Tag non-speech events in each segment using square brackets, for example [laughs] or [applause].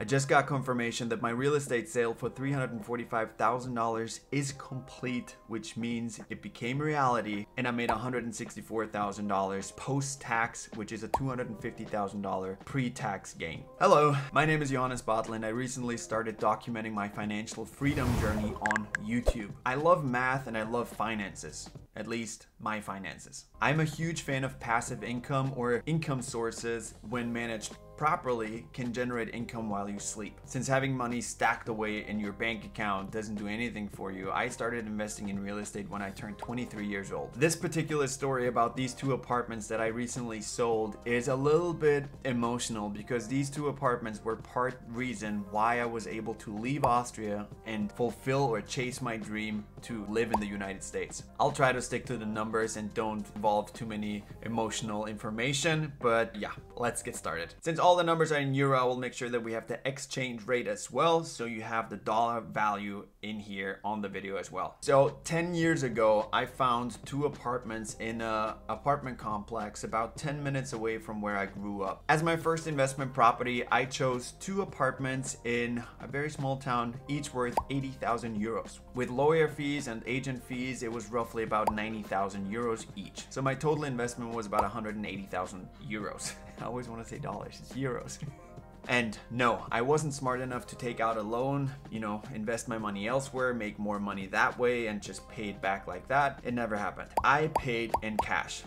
I just got confirmation that my real estate sale for $345,000 is complete, which means it became reality and I made $164,000 post-tax, which is a $250,000 pre-tax gain. Hello, my name is Johannes Bartl and I recently started documenting my financial freedom journey on YouTube. I love math and I love finances at least my finances. I'm a huge fan of passive income or income sources when managed properly can generate income while you sleep. Since having money stacked away in your bank account doesn't do anything for you, I started investing in real estate when I turned 23 years old. This particular story about these two apartments that I recently sold is a little bit emotional because these two apartments were part reason why I was able to leave Austria and fulfill or chase my dream to live in the United States. I'll try to stick to the numbers and don't involve too many emotional information, but yeah, let's get started. Since all the numbers are in euro, I will make sure that we have the exchange rate as well, so you have the dollar value in here on the video as well. So 10 years ago, I found two apartments in a apartment complex about 10 minutes away from where I grew up. As my first investment property, I chose two apartments in a very small town, each worth 80,000 euros. With lawyer fees and agent fees, it was roughly about 90,000 euros each. So my total investment was about 180,000 euros. [laughs] I always want to say dollars, it's euros. [laughs] And no, I wasn't smart enough to take out a loan, you know, invest my money elsewhere, make more money that way, and just pay it back like that. It never happened. I paid in cash.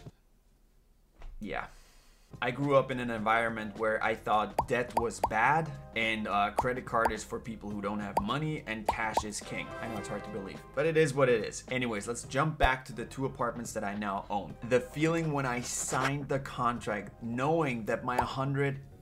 Yeah. I grew up in an environment where I thought debt was bad and uh, credit card is for people who don't have money and cash is king. I know it's hard to believe, but it is what it is. Anyways, let's jump back to the two apartments that I now own. The feeling when I signed the contract, knowing that my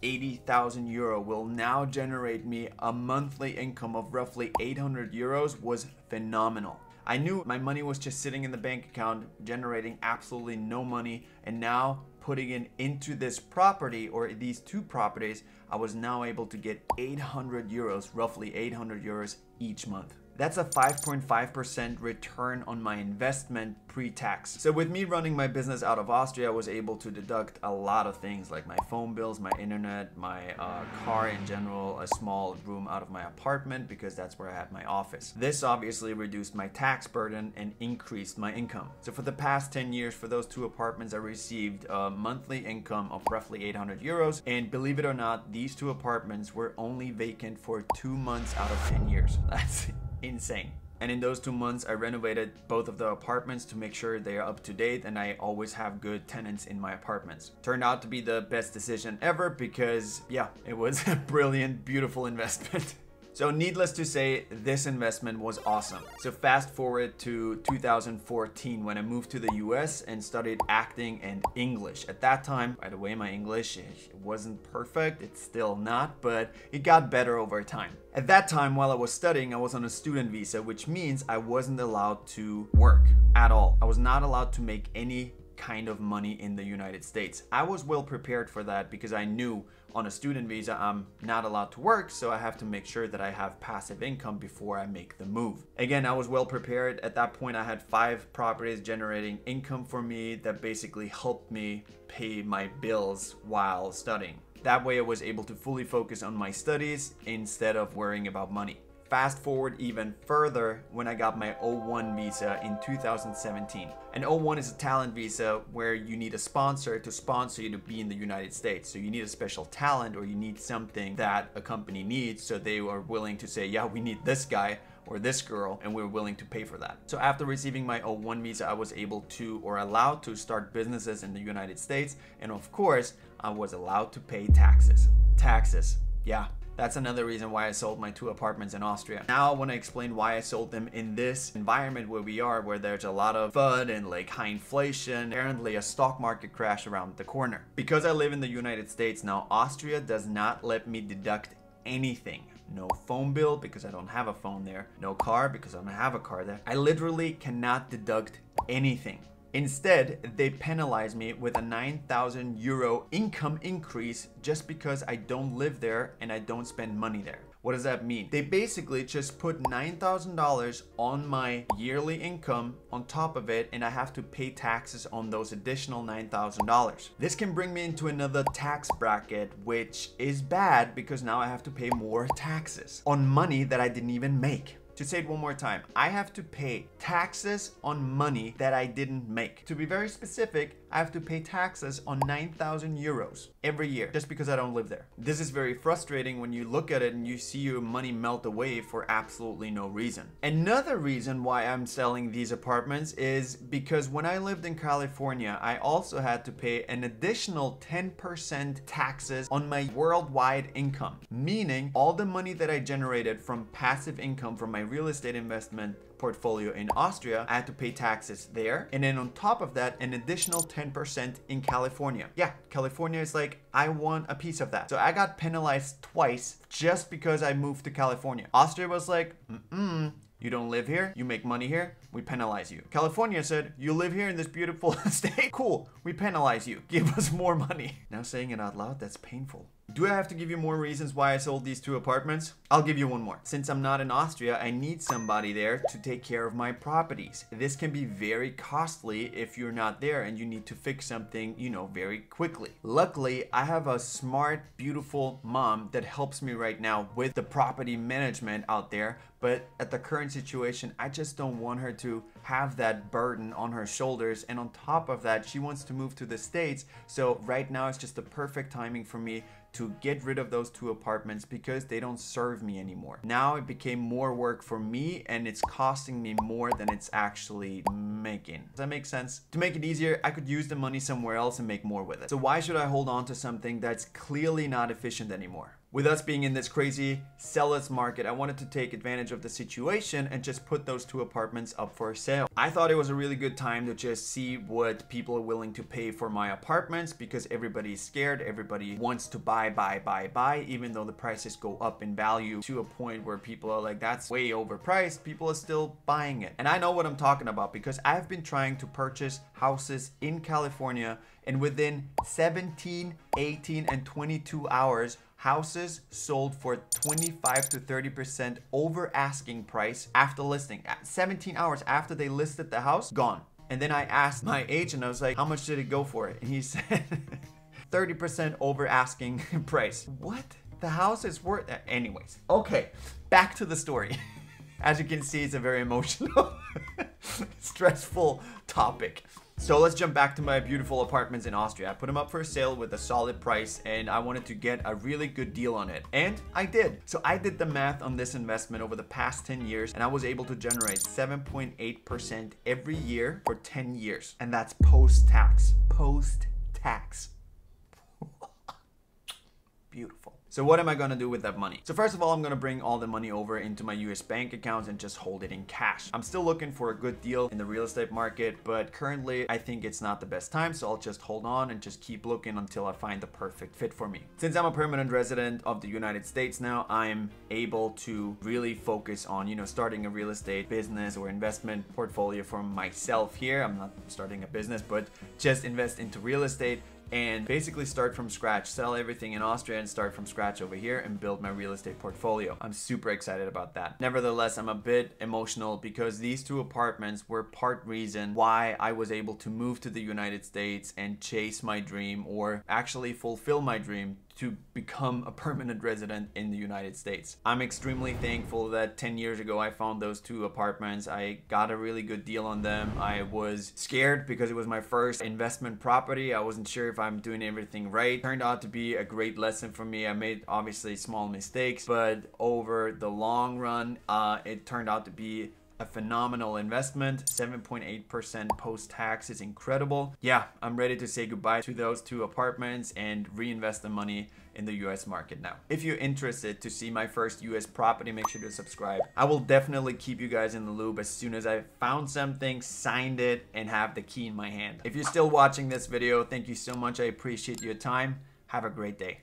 180,000 euro will now generate me a monthly income of roughly 800 euros was phenomenal. I knew my money was just sitting in the bank account, generating absolutely no money, and now putting it into this property or these two properties, I was now able to get 800 euros, roughly 800 euros each month. That's a 5.5% return on my investment pre-tax. So with me running my business out of Austria, I was able to deduct a lot of things like my phone bills, my internet, my uh, car in general, a small room out of my apartment because that's where I had my office. This obviously reduced my tax burden and increased my income. So for the past 10 years, for those two apartments, I received a monthly income of roughly 800 euros. And believe it or not, these two apartments were only vacant for two months out of 10 years. [laughs] That's insane. And in those two months, I renovated both of the apartments to make sure they are up to date and I always have good tenants in my apartments. Turned out to be the best decision ever because, yeah, it was [laughs] a brilliant, beautiful investment. [laughs] So needless to say, this investment was awesome. So fast forward to 2014 when I moved to the US and studied acting and English. At that time, by the way, my English it wasn't perfect, it's still not, but it got better over time. At that time, while I was studying, I was on a student visa, which means I wasn't allowed to work at all. I was not allowed to make any kind of money in the United States. I was well prepared for that because I knew on a student visa I'm not allowed to work so I have to make sure that I have passive income before I make the move. Again I was well prepared at that point I had five properties generating income for me that basically helped me pay my bills while studying. That way I was able to fully focus on my studies instead of worrying about money. Fast forward even further when I got my O1 visa in 2017. An O1 is a talent visa where you need a sponsor to sponsor you to be in the United States. So you need a special talent or you need something that a company needs so they are willing to say, yeah, we need this guy or this girl and we're willing to pay for that. So after receiving my O1 visa, I was able to or allowed to start businesses in the United States. And of course, I was allowed to pay taxes. Taxes. Yeah, that's another reason why I sold my two apartments in Austria. Now I want to explain why I sold them in this environment where we are, where there's a lot of FUD and like high inflation, apparently a stock market crash around the corner. Because I live in the United States now, Austria does not let me deduct anything. No phone bill because I don't have a phone there. No car because I don't have a car there. I literally cannot deduct anything Instead, they penalize me with a 9,000 euro income increase just because I don't live there and I don't spend money there. What does that mean? They basically just put $9,000 on my yearly income on top of it and I have to pay taxes on those additional $9,000. This can bring me into another tax bracket which is bad because now I have to pay more taxes on money that I didn't even make. To say it one more time, I have to pay taxes on money that I didn't make. To be very specific, I have to pay taxes on 9,000 euros every year just because I don't live there. This is very frustrating when you look at it and you see your money melt away for absolutely no reason. Another reason why I'm selling these apartments is because when I lived in California, I also had to pay an additional 10% taxes on my worldwide income, meaning all the money that I generated from passive income from my real estate investment portfolio in Austria, I had to pay taxes there. And then on top of that, an additional 10% in California. Yeah, California is like, I want a piece of that. So I got penalized twice just because I moved to California. Austria was like, mm-mm, you don't live here, you make money here, we penalize you. California said, you live here in this beautiful [laughs] state, cool, we penalize you, give us more money. Now saying it out loud, that's painful. Do I have to give you more reasons why I sold these two apartments? I'll give you one more. Since I'm not in Austria, I need somebody there to take care of my properties. This can be very costly if you're not there and you need to fix something, you know, very quickly. Luckily, I have a smart, beautiful mom that helps me right now with the property management out there. But at the current situation, I just don't want her to have that burden on her shoulders. And on top of that, she wants to move to the States. So right now, it's just the perfect timing for me to get rid of those two apartments because they don't serve me anymore. Now it became more work for me and it's costing me more than it's actually making. Does that make sense? To make it easier, I could use the money somewhere else and make more with it. So why should I hold on to something that's clearly not efficient anymore? With us being in this crazy seller's market, I wanted to take advantage of the situation and just put those two apartments up for sale. I thought it was a really good time to just see what people are willing to pay for my apartments because everybody's scared. Everybody wants to buy, buy, buy, buy, even though the prices go up in value to a point where people are like, that's way overpriced. People are still buying it. And I know what I'm talking about because I've been trying to purchase houses in California and within 17, 18, and 22 hours, houses sold for 25 to 30% over asking price after listing. At 17 hours after they listed the house, gone. And then I asked my agent, I was like, how much did it go for? it? And he [laughs] said 30% over asking [laughs] price. What? The house is worth, that. anyways. Okay, back to the story. [laughs] As you can see, it's a very emotional, stressful topic. So let's jump back to my beautiful apartments in Austria. I put them up for sale with a solid price and I wanted to get a really good deal on it. And I did. So I did the math on this investment over the past 10 years and I was able to generate 7.8% every year for 10 years. And that's post-tax. Post-tax. Beautiful. So what am I gonna do with that money? So first of all, I'm gonna bring all the money over into my US bank accounts and just hold it in cash. I'm still looking for a good deal in the real estate market, but currently I think it's not the best time. So I'll just hold on and just keep looking until I find the perfect fit for me. Since I'm a permanent resident of the United States now, I'm able to really focus on, you know, starting a real estate business or investment portfolio for myself here. I'm not starting a business, but just invest into real estate and basically start from scratch, sell everything in Austria and start from scratch over here and build my real estate portfolio. I'm super excited about that. Nevertheless, I'm a bit emotional because these two apartments were part reason why I was able to move to the United States and chase my dream or actually fulfill my dream to become a permanent resident in the United States. I'm extremely thankful that 10 years ago I found those two apartments. I got a really good deal on them. I was scared because it was my first investment property. I wasn't sure if I'm doing everything right. Turned out to be a great lesson for me. I made obviously small mistakes, but over the long run, uh, it turned out to be a phenomenal investment. 7.8% post-tax is incredible. Yeah, I'm ready to say goodbye to those two apartments and reinvest the money in the US market now. If you're interested to see my first US property, make sure to subscribe. I will definitely keep you guys in the loop as soon as I found something, signed it, and have the key in my hand. If you're still watching this video, thank you so much. I appreciate your time. Have a great day.